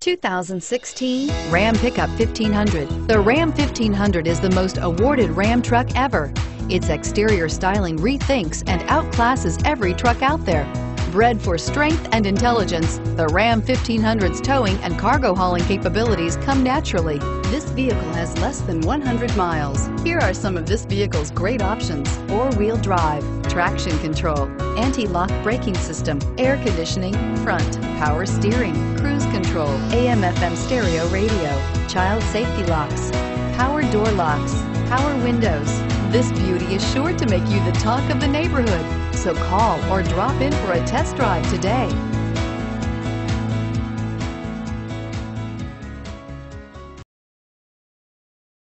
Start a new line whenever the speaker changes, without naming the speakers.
2016 Ram Pickup 1500. The Ram 1500 is the most awarded Ram truck ever. Its exterior styling rethinks and outclasses every truck out there. Bred for strength and intelligence, the Ram 1500's towing and cargo hauling capabilities come naturally. This vehicle has less than 100 miles. Here are some of this vehicle's great options. Four-wheel drive, traction control, anti-lock braking system, air conditioning, front, power steering, cruise control, AM FM stereo radio, child safety locks, power door locks, power windows. This beauty is sure to make you the talk of the neighborhood. So call or drop in for a test drive today.